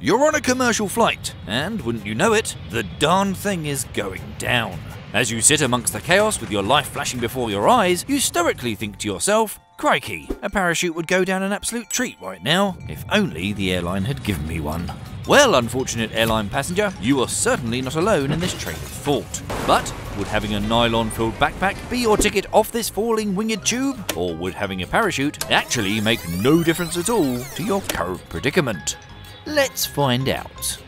You're on a commercial flight, and wouldn't you know it, the darn thing is going down. As you sit amongst the chaos with your life flashing before your eyes, you stoically think to yourself, Crikey, a parachute would go down an absolute treat right now, if only the airline had given me one. Well, unfortunate airline passenger, you are certainly not alone in this train of thought. But would having a nylon filled backpack be your ticket off this falling winged tube? Or would having a parachute actually make no difference at all to your current predicament? Let's find out.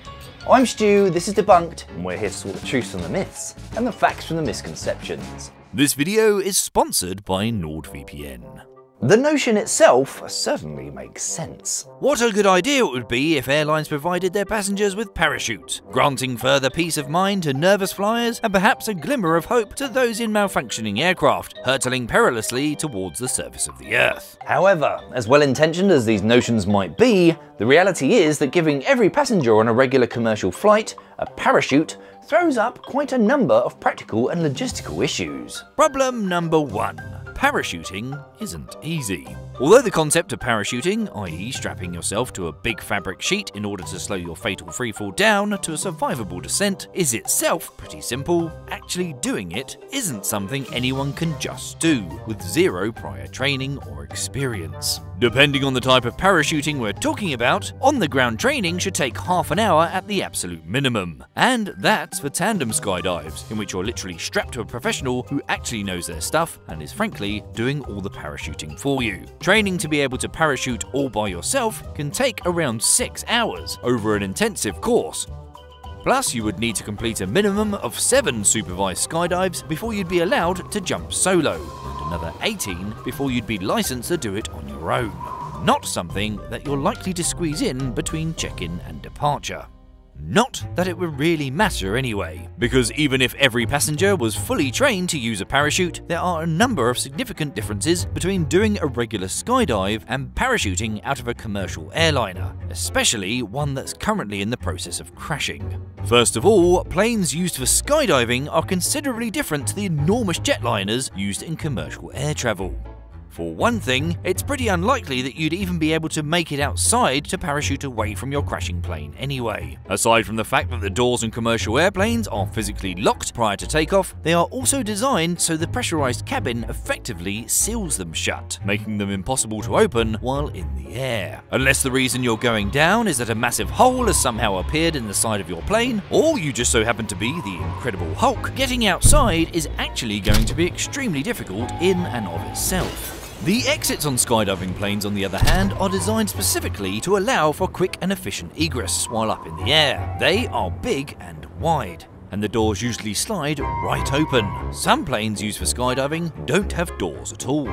I'm Stu, this is Debunked, and we're here to sort the truths from the myths and the facts from the misconceptions. This video is sponsored by NordVPN. The notion itself certainly makes sense. What a good idea it would be if airlines provided their passengers with parachutes, granting further peace of mind to nervous flyers and perhaps a glimmer of hope to those in malfunctioning aircraft, hurtling perilously towards the surface of the Earth. However, as well intentioned as these notions might be, the reality is that giving every passenger on a regular commercial flight a parachute throws up quite a number of practical and logistical issues. Problem number one parachuting isn't easy. Although the concept of parachuting, i.e., strapping yourself to a big fabric sheet in order to slow your fatal freefall down to a survivable descent, is itself pretty simple, actually doing it isn't something anyone can just do, with zero prior training or experience. Depending on the type of parachuting we're talking about, on the ground training should take half an hour at the absolute minimum. And that's for tandem skydives, in which you're literally strapped to a professional who actually knows their stuff and is frankly doing all the parachuting for you. Training to be able to parachute all by yourself can take around 6 hours over an intensive course, Plus, you would need to complete a minimum of 7 supervised skydives before you'd be allowed to jump solo, and another 18 before you'd be licensed to do it on your own. Not something that you're likely to squeeze in between check in and departure. Not that it would really matter anyway, because even if every passenger was fully trained to use a parachute, there are a number of significant differences between doing a regular skydive and parachuting out of a commercial airliner, especially one that's currently in the process of crashing. First of all, planes used for skydiving are considerably different to the enormous jetliners used in commercial air travel. For one thing, it's pretty unlikely that you'd even be able to make it outside to parachute away from your crashing plane anyway. Aside from the fact that the doors in commercial airplanes are physically locked prior to takeoff, they are also designed so the pressurized cabin effectively seals them shut, making them impossible to open while in the air. Unless the reason you're going down is that a massive hole has somehow appeared in the side of your plane, or you just so happen to be the Incredible Hulk, getting outside is actually going to be extremely difficult in and of itself. The exits on skydiving planes, on the other hand, are designed specifically to allow for quick and efficient egress while up in the air. They are big and wide and the doors usually slide right open. Some planes used for skydiving don't have doors at all.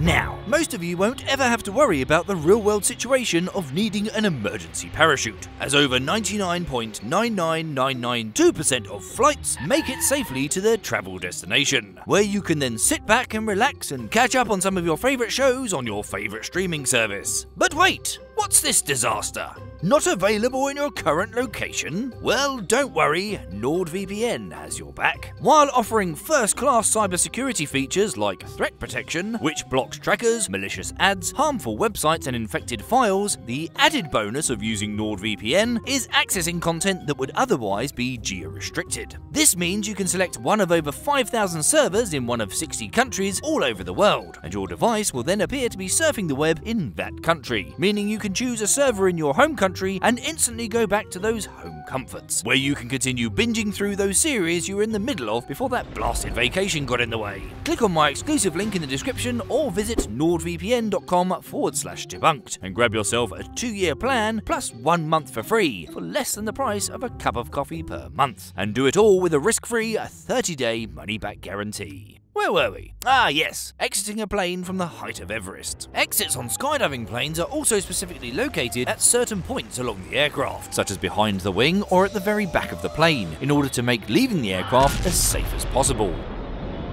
Now, most of you won't ever have to worry about the real world situation of needing an emergency parachute, as over 99.99992% of flights make it safely to their travel destination, where you can then sit back and relax and catch up on some of your favourite shows on your favourite streaming service. But wait, what's this disaster? Not available in your current location? Well, don't worry, NordVPN has your back. While offering first class cybersecurity features like threat protection, which blocks trackers, malicious ads, harmful websites, and infected files, the added bonus of using NordVPN is accessing content that would otherwise be geo restricted. This means you can select one of over 5,000 servers in one of 60 countries all over the world, and your device will then appear to be surfing the web in that country, meaning you can choose a server in your home country country and instantly go back to those home comforts, where you can continue binging through those series you were in the middle of before that blasted vacation got in the way. Click on my exclusive link in the description or visit nordvpn.com forward slash debunked and grab yourself a two year plan plus one month for free for less than the price of a cup of coffee per month. And do it all with a risk free 30 day money back guarantee. Where were we? Ah, yes, exiting a plane from the height of Everest. Exits on skydiving planes are also specifically located at certain points along the aircraft, such as behind the wing or at the very back of the plane, in order to make leaving the aircraft as safe as possible.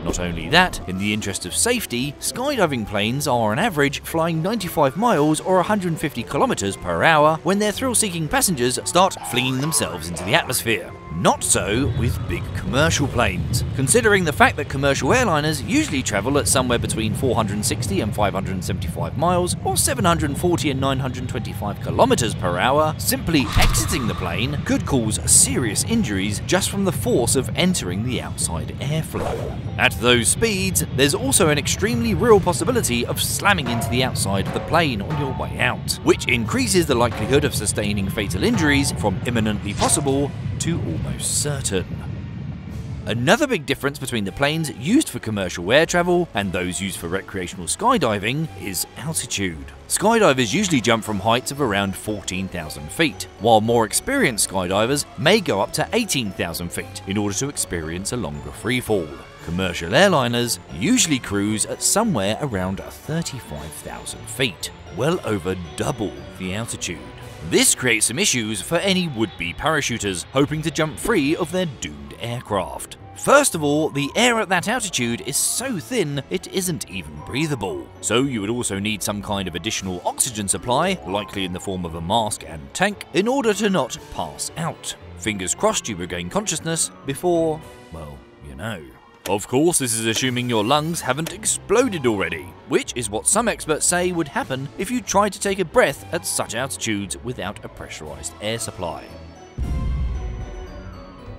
Not only that, in the interest of safety, skydiving planes are on average flying 95 miles or 150 kilometers per hour when their thrill seeking passengers start flinging themselves into the atmosphere. Not so with big commercial planes. Considering the fact that commercial airliners usually travel at somewhere between 460 and 575 miles or 740 and 925 kilometers per hour, simply exiting the plane could cause serious injuries just from the force of entering the outside airflow. At those speeds, there's also an extremely real possibility of slamming into the outside of the plane on your way out, which increases the likelihood of sustaining fatal injuries from imminently possible to almost certain. Another big difference between the planes used for commercial air travel and those used for recreational skydiving is altitude. Skydivers usually jump from heights of around 14,000 feet, while more experienced skydivers may go up to 18,000 feet in order to experience a longer freefall. Commercial airliners usually cruise at somewhere around 35,000 feet, well over double the altitude. This creates some issues for any would-be parachuters hoping to jump free of their doomed aircraft. First of all, the air at that altitude is so thin it isn't even breathable. So you would also need some kind of additional oxygen supply, likely in the form of a mask and tank, in order to not pass out. Fingers crossed you regain consciousness before, well, you know. Of course, this is assuming your lungs haven't exploded already, which is what some experts say would happen if you tried to take a breath at such altitudes without a pressurized air supply.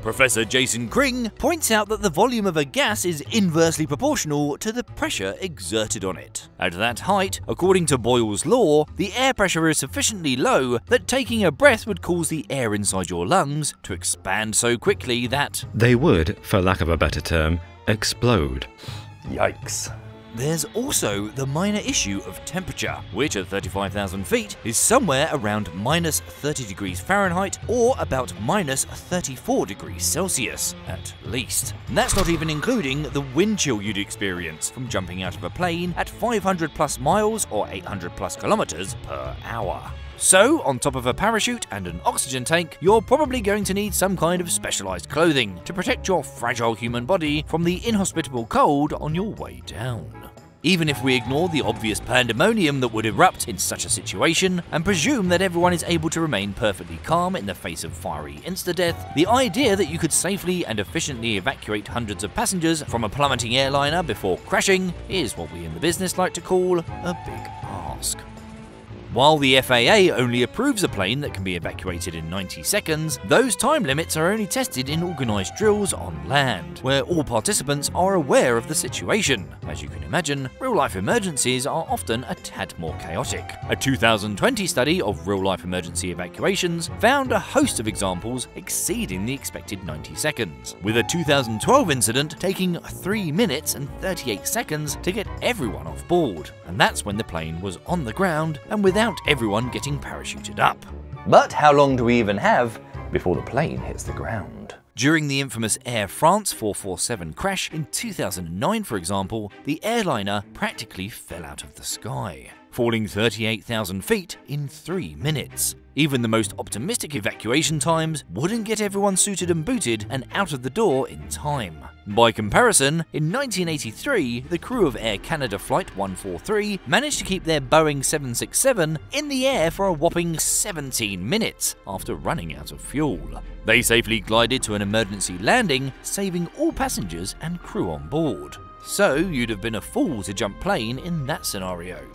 Professor Jason Kring points out that the volume of a gas is inversely proportional to the pressure exerted on it. At that height, according to Boyle's law, the air pressure is sufficiently low that taking a breath would cause the air inside your lungs to expand so quickly that they would, for lack of a better term, explode. Yikes. There's also the minor issue of temperature, which at 35,000 feet is somewhere around minus 30 degrees Fahrenheit or about minus 34 degrees Celsius, at least. And that's not even including the wind chill you'd experience from jumping out of a plane at 500 plus miles or 800 plus kilometers per hour. So, on top of a parachute and an oxygen tank, you're probably going to need some kind of specialized clothing to protect your fragile human body from the inhospitable cold on your way down. Even if we ignore the obvious pandemonium that would erupt in such a situation, and presume that everyone is able to remain perfectly calm in the face of fiery insta-death, the idea that you could safely and efficiently evacuate hundreds of passengers from a plummeting airliner before crashing is what we in the business like to call a big. While the FAA only approves a plane that can be evacuated in 90 seconds, those time limits are only tested in organised drills on land, where all participants are aware of the situation. As you can imagine, real-life emergencies are often a tad more chaotic. A 2020 study of real-life emergency evacuations found a host of examples exceeding the expected 90 seconds, with a 2012 incident taking 3 minutes and 38 seconds to get everyone off board, and that's when the plane was on the ground and without without everyone getting parachuted up. But how long do we even have before the plane hits the ground? During the infamous Air France 447 crash in 2009, for example, the airliner practically fell out of the sky, falling 38,000 feet in three minutes. Even the most optimistic evacuation times wouldn't get everyone suited and booted and out of the door in time. By comparison, in 1983, the crew of Air Canada Flight 143 managed to keep their Boeing 767 in the air for a whopping 17 minutes after running out of fuel. They safely glided to an emergency landing, saving all passengers and crew on board. So you'd have been a fool to jump plane in that scenario.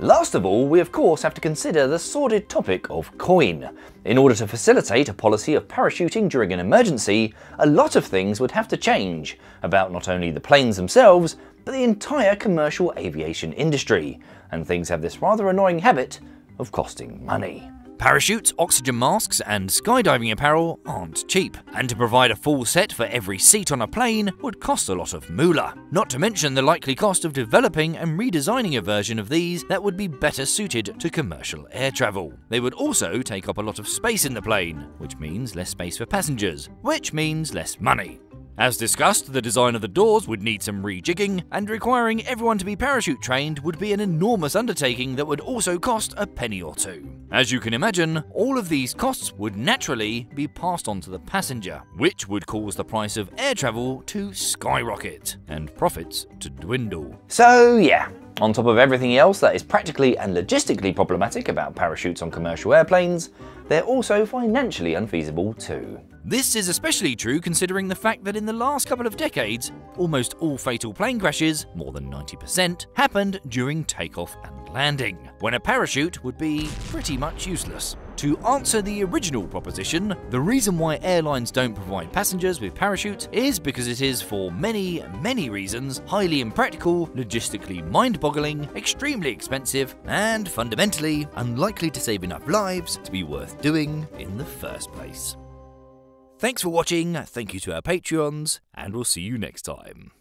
Last of all, we of course have to consider the sordid topic of coin. In order to facilitate a policy of parachuting during an emergency, a lot of things would have to change about not only the planes themselves, but the entire commercial aviation industry. And things have this rather annoying habit of costing money. Parachutes, oxygen masks, and skydiving apparel aren't cheap, and to provide a full set for every seat on a plane would cost a lot of moolah. Not to mention the likely cost of developing and redesigning a version of these that would be better suited to commercial air travel. They would also take up a lot of space in the plane, which means less space for passengers, which means less money. As discussed, the design of the doors would need some rejigging, and requiring everyone to be parachute trained would be an enormous undertaking that would also cost a penny or two. As you can imagine, all of these costs would naturally be passed on to the passenger, which would cause the price of air travel to skyrocket and profits to dwindle. So, yeah, On top of everything else that is practically and logistically problematic about parachutes on commercial airplanes, they're also financially unfeasible too. This is especially true considering the fact that in the last couple of decades, almost all fatal plane crashes, more than 90%, happened during takeoff and landing, when a parachute would be pretty much useless. To answer the original proposition, the reason why airlines don't provide passengers with parachutes is because it is, for many, many reasons, highly impractical, logistically mind boggling, extremely expensive, and fundamentally unlikely to save enough lives to be worth doing in the first place. Thanks for watching, thank you to our Patreons, and we'll see you next time.